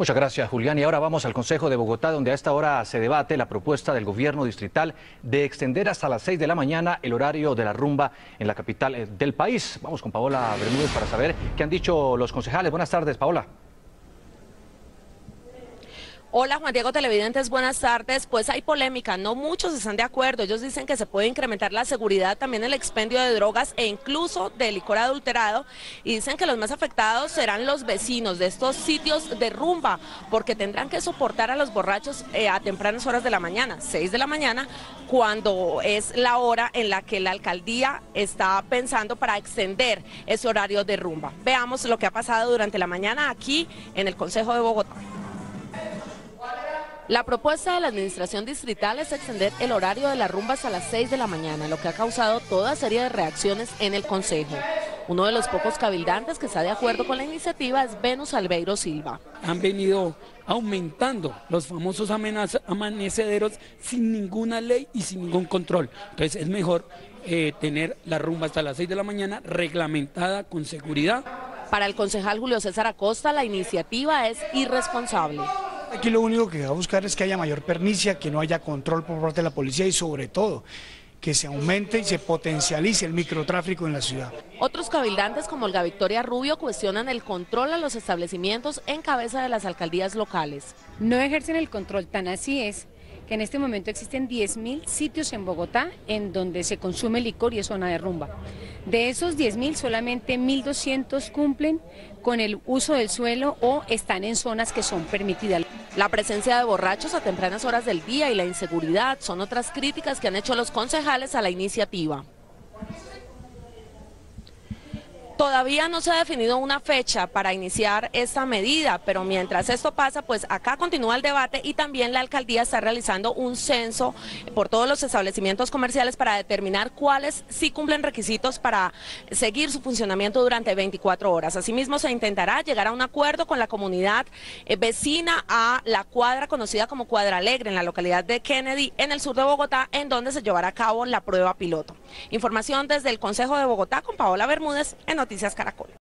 Muchas gracias, Julián. Y ahora vamos al Consejo de Bogotá, donde a esta hora se debate la propuesta del gobierno distrital de extender hasta las 6 de la mañana el horario de la rumba en la capital eh, del país. Vamos con Paola Bermúdez para saber qué han dicho los concejales. Buenas tardes, Paola. Hola Juan Diego Televidentes, buenas tardes. Pues hay polémica, no muchos están de acuerdo. Ellos dicen que se puede incrementar la seguridad, también el expendio de drogas e incluso de licor adulterado. Y dicen que los más afectados serán los vecinos de estos sitios de rumba, porque tendrán que soportar a los borrachos eh, a tempranas horas de la mañana, 6 de la mañana, cuando es la hora en la que la alcaldía está pensando para extender ese horario de rumba. Veamos lo que ha pasado durante la mañana aquí en el Consejo de Bogotá. La propuesta de la administración distrital es extender el horario de las rumbas a las 6 de la mañana, lo que ha causado toda serie de reacciones en el Consejo. Uno de los pocos cabildantes que está de acuerdo con la iniciativa es Venus Albeiro Silva. Han venido aumentando los famosos amanecederos sin ninguna ley y sin ningún control. Entonces es mejor eh, tener la rumba hasta las 6 de la mañana reglamentada con seguridad. Para el concejal Julio César Acosta, la iniciativa es irresponsable. Aquí lo único que va a buscar es que haya mayor pernicia, que no haya control por parte de la policía y sobre todo que se aumente y se potencialice el microtráfico en la ciudad. Otros cabildantes como Olga Victoria Rubio cuestionan el control a los establecimientos en cabeza de las alcaldías locales. No ejercen el control, tan así es que en este momento existen 10.000 sitios en Bogotá en donde se consume licor y es zona de rumba. De esos 10.000, solamente 1.200 cumplen con el uso del suelo o están en zonas que son permitidas. La presencia de borrachos a tempranas horas del día y la inseguridad son otras críticas que han hecho los concejales a la iniciativa. Todavía no se ha definido una fecha para iniciar esta medida, pero mientras esto pasa, pues acá continúa el debate y también la alcaldía está realizando un censo por todos los establecimientos comerciales para determinar cuáles sí cumplen requisitos para seguir su funcionamiento durante 24 horas. Asimismo, se intentará llegar a un acuerdo con la comunidad eh, vecina a la cuadra conocida como Cuadra Alegre en la localidad de Kennedy, en el sur de Bogotá, en donde se llevará a cabo la prueba piloto. Información desde el Consejo de Bogotá con Paola Bermúdez en Noticias Caracol.